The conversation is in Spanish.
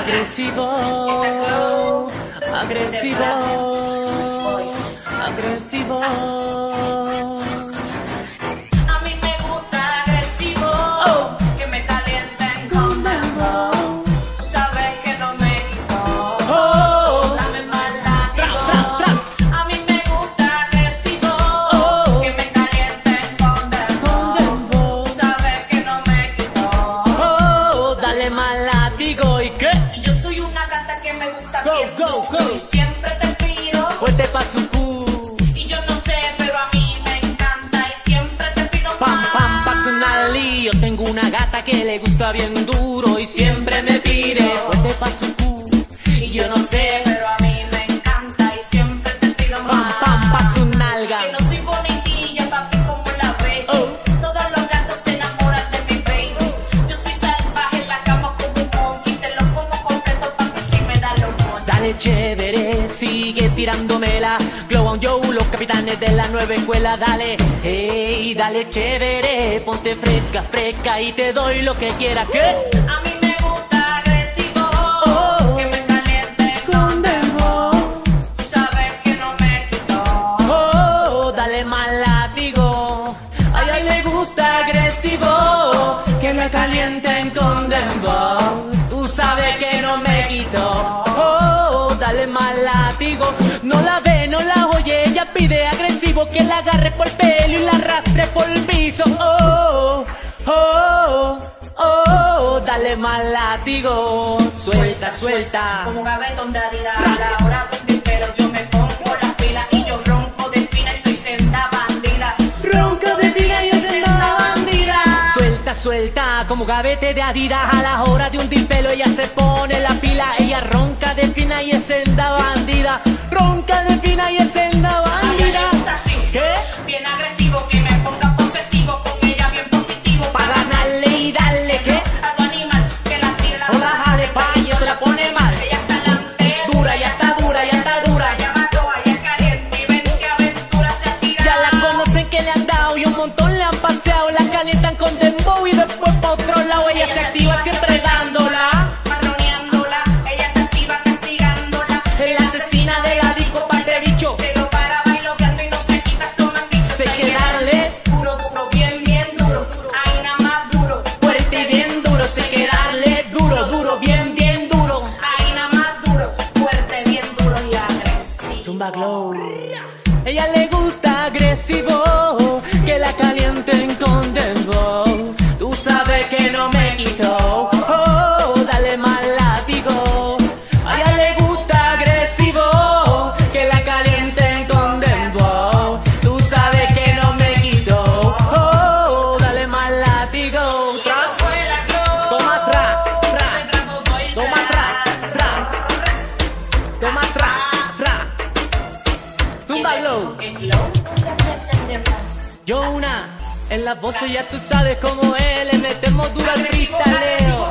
Agresivo, agresivo, agresivo. A Go, go, go. y siempre te pido. Fuerte pa' su cu. Y yo no sé, pero a mí me encanta y siempre te pido Pam, más. pam, pa' sonarli. Yo tengo una gata que le gusta bien duro y siempre me pide fuerte pa' su cu. Y yo no sé, pero a mí sigue tirándomela. Glow on Joe, los capitanes de la nueva escuela. Dale, hey, dale chévere. Ponte fresca, fresca y te doy lo que quieras. ¿Qué? A mí me gusta agresivo. Oh. Que me caliente con dembow. Tú sabes que no me quito. Oh, dale más látigo. A ella le gusta agresivo. Que me calienten con dembow. Tú sabes que no me. Oh, más látigo. No la ve, no la oye. Ella pide agresivo que la agarre por el pelo y la arrastre por el piso. Oh, oh, oh, dale más látigo. Suelta, suelta. Como gavetón de Adidas a la hora de un pero yo me pongo las pilas y yo ronco de fina y soy senda bandida. Ronco de fila y soy senda bandida. Suelta, suelta, como gavete de Adidas a la hora de un pelo ella se pone la pila, ella ronca de fina senda Glow. Yo una, en la voz ya tú sabes cómo es, le metemos duro al cristaleo.